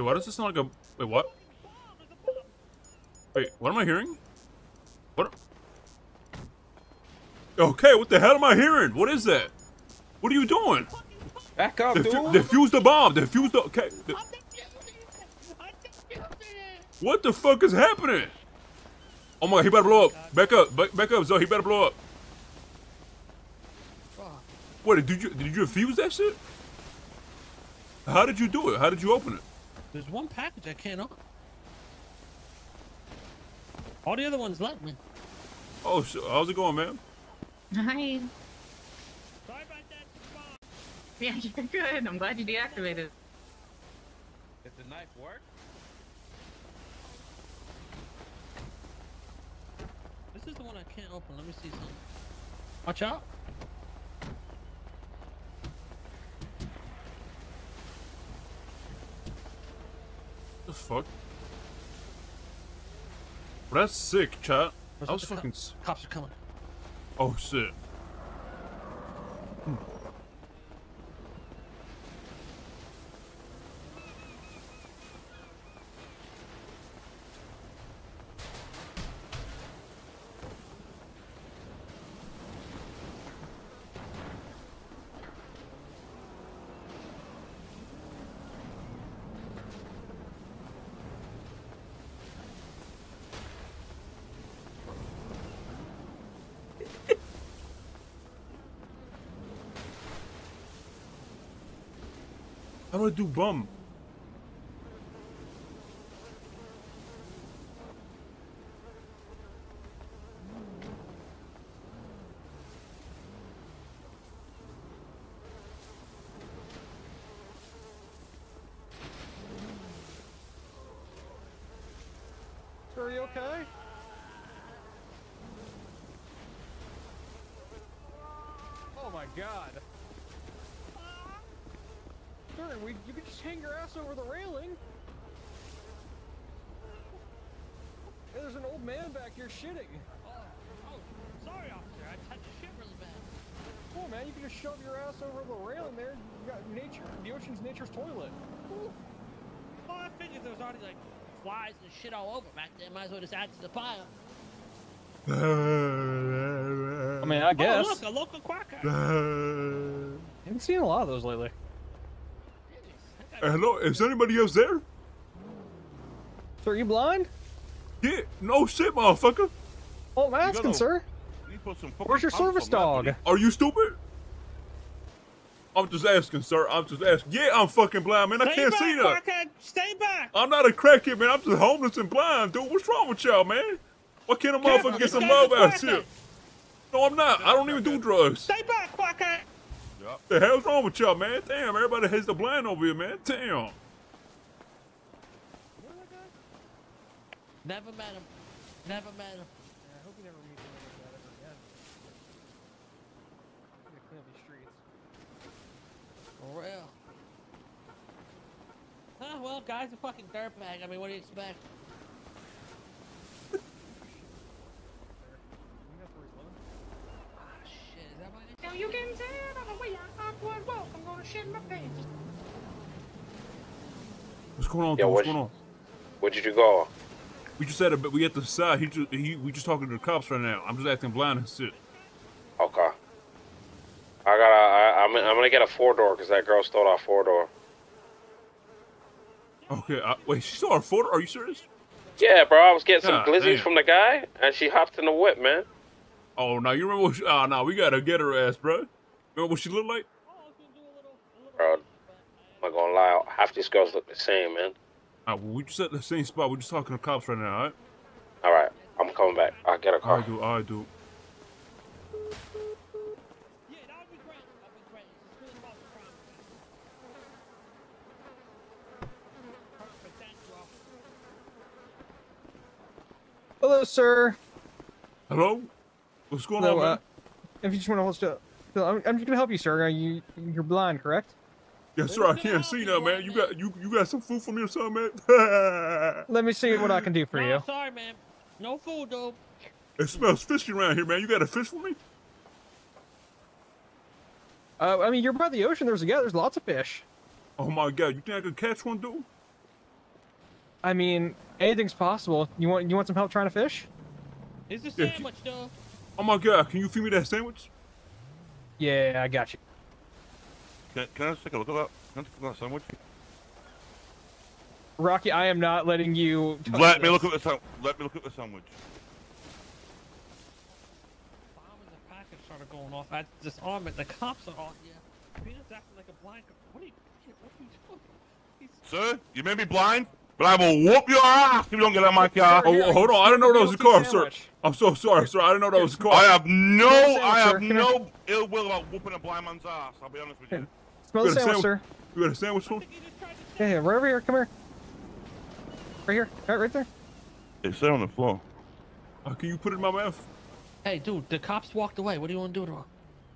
Wait, why does this sound like a... Wait, what? Wait, what am I hearing? What? Okay, what the hell am I hearing? What is that? What are you doing? Back up, Defu- dude. defuse the bomb. Defuse the... Okay. de- what the fuck is happening? Oh my god, he better blow up. Back up. Back, back up, Zoe. He better blow up. What, did you, did you defuse that shit? How did you do it? How did you open it? There's one package I can't open. All the other ones let me. Oh, shit. how's it going, man? Hi. Sorry about that. Yeah, you're good. I'm glad you deactivated. Did the knife work? This is the one I can't open. Let me see something. Watch out. The fuck? Well, that's sick, chat. Where's That was co- fucking. Cops are coming. Oh shit. How I do bum? Are you okay? Oh my god. Sir, we, you could just hang your ass over the railing. Hey, there's an old man back here shitting. Oh, oh, sorry, officer. I touched shit really bad. Cool, man. You can just shove your ass over the railing there. You got nature. The ocean's nature's toilet. Well, I figured there was already like flies and shit all over back there. Might as well just add to the pile. I mean, I guess. Oh, look, a local quacker. haven't seen a lot of those lately. Uh, hello, is anybody else there? Sir, are you blind? Yeah, no shit, motherfucker. Oh, I'm asking, gotta- sir. Put some Where's your service on that, dog? Are you stupid? I'm just asking, sir. I'm just asking. Yeah, I'm fucking blind, man. I can't back, see that. Quackhead. Stay back. I'm not a crackhead, man. I'm just homeless and blind, dude. What's wrong with y'all, man? Why can't a motherfucker get some love out here? No, I'm not. I don't even do drugs. Stay back, Quackhead. Yup. The hell's wrong with y'all, man? Damn, everybody has the blind over here, man. Damn. Never met him. Never met him. I hope you never meet someone like that ever again. I'm gonna clean up these streets. For real. Ah, well, guy's a fucking dirtbag. I mean, what do you expect? I think that's where he's living. Ah, shit. Is that what it is? Now you can tell on the way I would walk. I'm gonna shit in my pants. What's going on, Yeah? What's going on? Where did you go? We just had a but we at the side. He just he we just talking to the cops right now. I'm just acting blind and shit. Okay. I gotta. I, I'm. I'm gonna get a four door because that girl stole our four door. Okay, I, wait, she stole our photo. Are you serious? Yeah, bro. I was getting some God glizzies damn. from the guy, and she hopped in the whip, man. Oh, now you remember? What she, oh, no, we gotta get her ass, bro. Remember what she looked like? I was gonna do a little, a little. Bro, not gonna lie. Half these girls look the same, man. Uh, well, we just at the same spot. We're just talking to cops right now, all right? All right, I'm coming back. I'll get a I car. do, I do. Yeah, that would be great. That'd be great. It's really about the crime. Perfect. Thank you, officer. Hello, sir. Hello? What's going Hello, on, man? uh, if you just want to hold still, still, I'm, I'm just gonna help you, sir. Uh, you you're blind, correct? Yes, sir. I can't see now, man. You got you you got some food for me or something, man? Let me see what I can do for no, you. sorry, man. No food, though. it smells fishy around here, man. You got a fish for me? Uh, I mean, you're by the ocean. There's yeah, there's lots of fish. Oh my god, you think I could catch one, dude? I mean, anything's possible. You want you want some help trying to fish? It's a Yeah, sandwich, though. Oh my god, can you feed me that sandwich? Yeah, I got you. Can, can I just take a look at that? Can I take a look at that sandwich? Rocky, I am not letting you. touch Let me this. look at the sa- Let me look at the sandwich. Bomb in the package started going off. I had to disarm it. The cops are on you. Peter's acting like a blind. What are you? What are you doing? He's Sir, you may be blind, but I will whoop your ass if you don't get out of my car. Oh, hold on. I don't know that was a guilty car, sir. I'm so sorry, sir. I didn't know that was a car. I have no, I have no ill will about whooping a blind man's ass. I'll be honest with you. Smell the You got a sandwich, sandwich? sir. You got a sandwich for me? he just tried to Yeah, yeah, right over here. Come here. Right here. Right, right there. It's there on the floor. Uh, can you put it in my mouth? Hey, dude, the cops walked away. What do you want to do to him?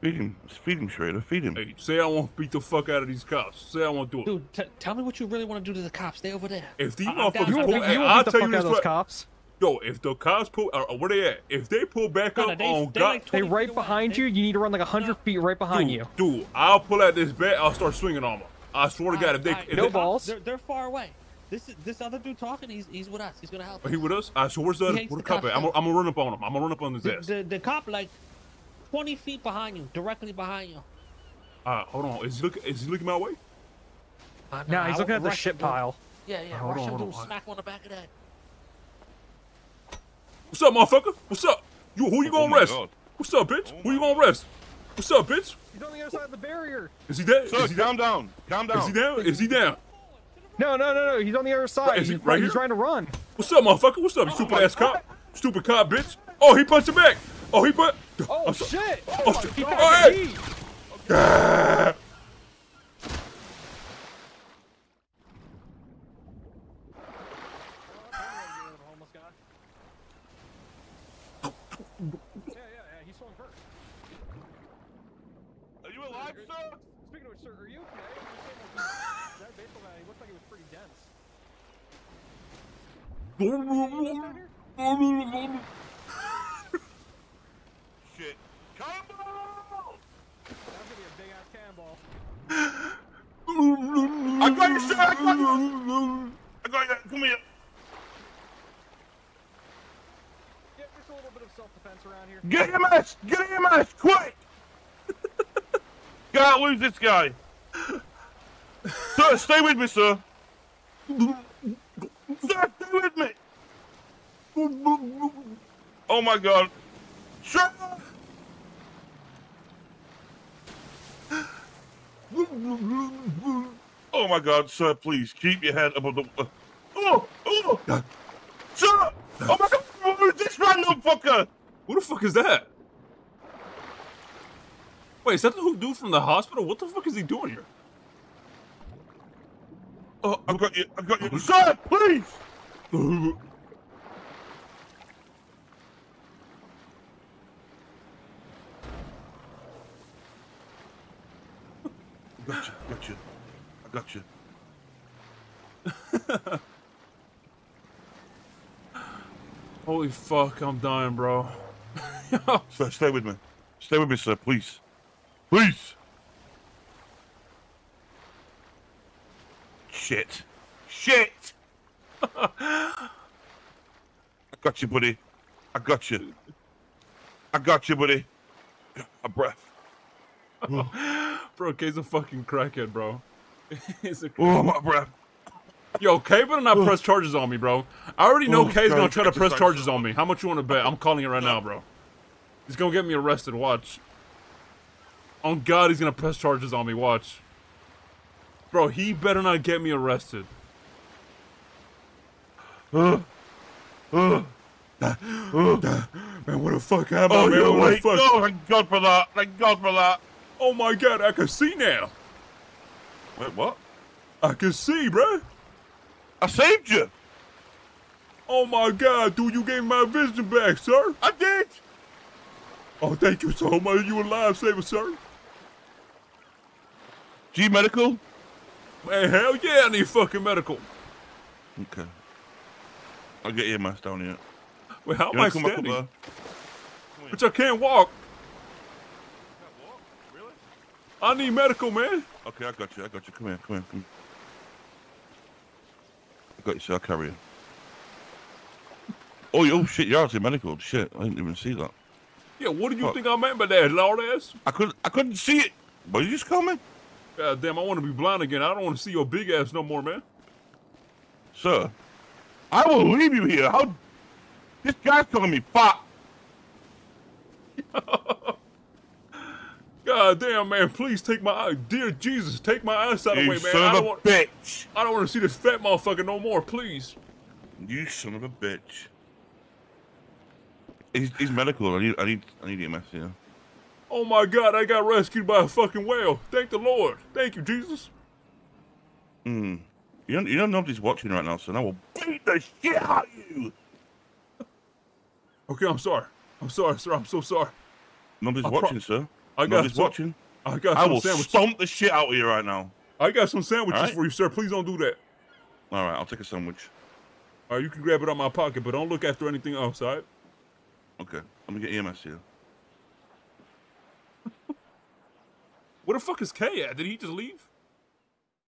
Feed him. Feed him, Schrader. Feed him. Hey, say I won't beat the fuck out of these cops. Say I won't do it. Dude, t- tell me what you really want to do to the cops. Stay over there. If these I- I'm motherfuckers for You pull, will that. beat, hey, you will I'll beat the tell fuck you out of this those cops. Yo, if the cops pull, or, or where they at? If they pull back No, up no, they- on they God, like They 20 right behind They- you. You need to run like hundred feet right behind dude, you. dude, I'll pull out this bat. I'll start swinging on them. I swear to God, if they, Alright, if No they, balls. They're, they're far away. This is this other dude talking. He's he's with us. He's gonna help. Are us. he with us? All right, so where's the, He other, hates where the the cop at? I'm gonna run up on him. I'm gonna run up on his The, ass. the, the cop like 20 feet behind you, directly behind you. All right, hold on. Is he looking? Is he looking my way? Uh, Nah, he's I looking at the shit pile. Yeah, yeah. Hold rush on, him, hold dude. Smack him on the back of the head. What's up, motherfucker? What's up? You who you Oh gonna my arrest? God. What's up, bitch? Oh who you gonna rest? What's up, bitch? He's on the other side of the barrier. Is he dead? Sir, Is he down? calm down. Calm down. Is he down? Is he down? No, no, no, no. He's on the other side. is he he's, right he's here? trying to run. What's up, motherfucker? What's up, you stupid ass cop? Stupid cop, bitch. Oh, he punched him back. Oh, he put. Oh I'm so- shit! Oh, oh, shit. He Oh, hey. beat. Yeah, yeah. Yeah, he swung first. Are you alive, sir? Speaking of which, sir, are you okay? You seem like- That baseball bat, he looked like it was pretty dense. Shit. Cannonball! That was gonna be a big ass cannonball. I got you, sir. I got you. I got you. Come here. Yeah, just a little bit of self-defense around here. Get mask! Get mask! Quick! Can't lose this guy. sir, stay with me, sir. Sir, stay with me. Oh my god. Up! Oh my god, sir, please keep your head above the. Oh! Oh! Sir! Oh my god! This random fucker? Who the fuck is that? Wait, is that the dude from the hospital? What the fuck is he doing here? Oh, I've got you. I've got you. Sir, please! I got you. I got you. I got you. Holy fuck, I'm dying, bro. Sir, stay with me. Stay with me, sir, please. Please! Shit. Shit! I got you, buddy. I got you. I got you, buddy. A breath. bro, K's a fucking crackhead, bro. He's a... Oh, my breath. Yo, K better not oh. press charges on me, bro. I already know Oh, K's gonna try to press charges on me. How much you wanna bet? I'm calling it right now, bro. He's gonna get me arrested, watch. On God, he's gonna press charges on me, watch. Bro, he better not get me arrested. Man, what the fuck happened, Oh, man? What the fuck? Oh, thank God for that. Thank God for that. Oh my God, I can see now. Wait, what? I can see, bro. I saved you. Oh my God, dude, you gave my vision back, sir. I did. Oh, thank you so much. You a lifesaver, sir. G Medical? Man, hell yeah, I need fucking medical. Okay. I'll get you mask down here. Wait, how You am I wanna come back up standing? there? Bitch, I can't walk. Really? I need medical, man. Okay, I got you. I got you. Come here. Come here. Come here. I got you, sir. I'll carry you. Oh, oh shit! You're actually medical. Shit, I didn't even see that. Yeah, what do you Fuck. think I meant by that, lord ass? I couldn't. I couldn't see it. But you just coming, God damn, I want to be blind again. I don't want to see your big ass no more, man. sir. I will leave you here. How? This guy's calling me fat. God damn, man, please take my eye. Dear Jesus, take my eyesight You away, man. son I don't, a want, bitch. I don't want to see this fat motherfucker no more, please. You son of a bitch. He's, he's medical. I need. I need. I need EMS here. Oh my God, I got rescued by a fucking whale. Thank the Lord. Thank you, Jesus. Hmm. You don't. You don't know nobody's watching right now, son. I will beat the shit out of you. Okay, I'm sorry. I'm sorry, sir. I'm so sorry. Nobody's I watching, sir. I got Nobody's some- watching. I got I some will sandwiches. stomp the shit out of you right now. I got some sandwiches Alright. for you, sir. Please don't do that. All right, I'll take a sandwich. All right, you can grab it out of my pocket, but don't look after anything else, all right? Okay, let me get EMS here. Where the fuck is K at? Did he just leave?